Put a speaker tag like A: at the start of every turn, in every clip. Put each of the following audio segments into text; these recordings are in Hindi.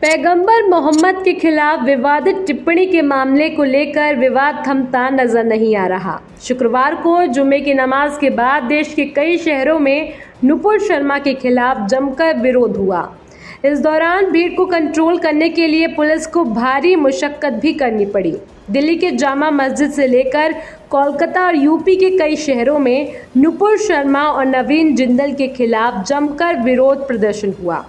A: पैगंबर मोहम्मद के खिलाफ विवादित टिप्पणी के मामले को लेकर विवाद थमता नज़र नहीं आ रहा। शुक्रवार को जुमे की नमाज़ के बाद देश के कई शहरों में नुपुर शर्मा के खिलाफ जमकर विरोध हुआ। इस दौरान भीड़ को कंट्रोल करने के लिए पुलिस को भारी मुशक्कत भी करनी पड़ी। दिल्ली के जामा मस्जिद से लेकर कोलकाता और यूपी के कई शहरों में नुपुर शर्मा और नवीन जिंदल के खिलाफ जमकर विरोध प्रदर्शन हुआ।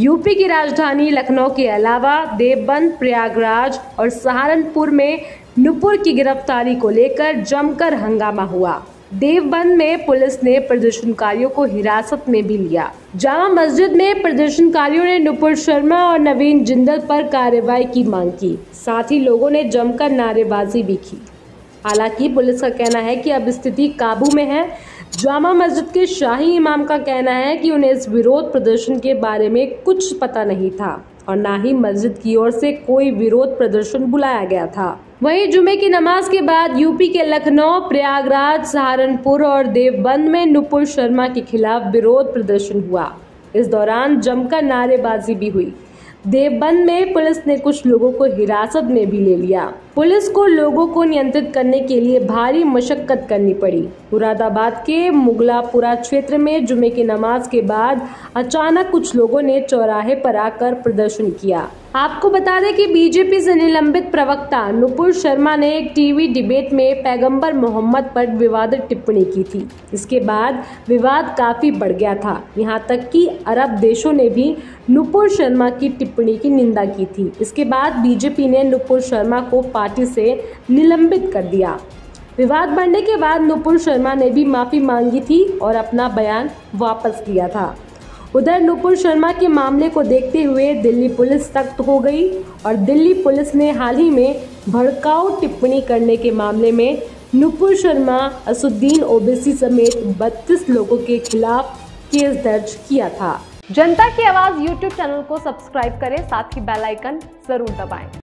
A: यूपी की राजधानी लखनऊ के अलावा देवबंद, प्रयागराज और सहारनपुर में नुपुर की गिरफ्तारी को लेकर जमकर हंगामा हुआ। देवबंद में पुलिस ने प्रदर्शनकारियों को हिरासत में भी लिया। जामा मस्जिद में प्रदर्शनकारियों ने नुपुर शर्मा और नवीन जिंदल पर कार्रवाई की मांग की। साथ ही लोगों ने जमकर नारेबाजी भी की। हालाँकि पुलिस का कहना है कि अब स्थिति काबू में है। जामा मस्जिद के शाही इमाम का कहना है कि उन्हें इस विरोध प्रदर्शन के बारे में कुछ पता नहीं था और ना ही मस्जिद की ओर से कोई विरोध प्रदर्शन बुलाया गया था। वहीं जुमे की नमाज़ के बाद यूपी के लखनऊ, प्रयागराज, सहारनपुर और देवबंद में नुपुर शर्मा के खिलाफ विरोध प्रदर्शन हुआ। इस दौरान जमकर नारेबाजी भी हुई। देवबंद में पुलिस ने कुछ लोगों को हिरासत में भी ले लिया। पुलिस को लोगों को नियंत्रित करने के लिए भारी मशक्कत करनी पड़ी। मुरादाबाद के मुगलापुरा क्षेत्र में जुमे की नमाज़ के बाद अचानक कुछ लोगों ने चौराहे पर आकर प्रदर्शन किया। आपको बता दें कि बीजेपी से निलंबित प्रवक्ता नुपुर शर्मा ने एक टीवी डिबेट में पैगंबर मोहम्मद पर विवादित टिप्पणी की थी। इसके बाद विवाद काफ़ी बढ़ गया था। यहाँ तक कि अरब देशों ने भी नुपुर शर्मा की टिप्पणी की निंदा की थी। इसके बाद बीजेपी ने नुपुर शर्मा को पार्टी से निलंबित कर दिया। विवाद बढ़ने के बाद नुपुर शर्मा ने भी माफ़ी मांगी थी और अपना बयान वापस लिया था। उधर नुपुर शर्मा के मामले को देखते हुए दिल्ली पुलिस सख्त हो गई और दिल्ली पुलिस ने हाल ही में भड़काऊ टिप्पणी करने के मामले में नुपुर शर्मा, असुद्दीन ओबीसी समेत 32 लोगों के खिलाफ केस दर्ज किया था। जनता की आवाज़ यूट्यूब चैनल को सब्सक्राइब करें, साथ ही बेल आइकन ज़रूर दबाएँ।